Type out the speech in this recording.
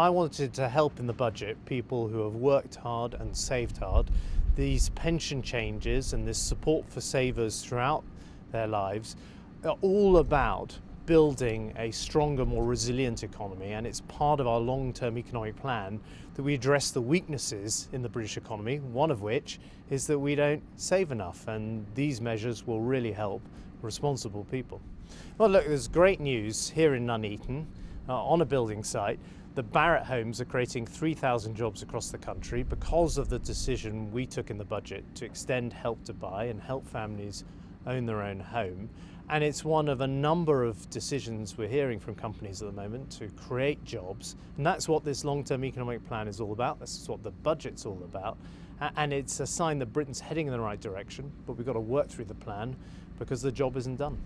I wanted to help in the budget people who have worked hard and saved hard. These pension changes and this support for savers throughout their lives are all about building a stronger, more resilient economy, and it's part of our long term economic plan that we address the weaknesses in the British economy, one of which is that we don't save enough, and these measures will really help responsible people. Well, look, there's great news here in Nuneaton uh, on a building site. The Barratt Homes are creating 3,000 jobs across the country because of the decision we took in the budget to extend Help to Buy and help families own their own home. And it's one of a number of decisions we're hearing from companies at the moment to create jobs. And that's what this long term economic plan is all about. This is what the budget's all about. And it's a sign that Britain's heading in the right direction, but we've got to work through the plan because the job isn't done.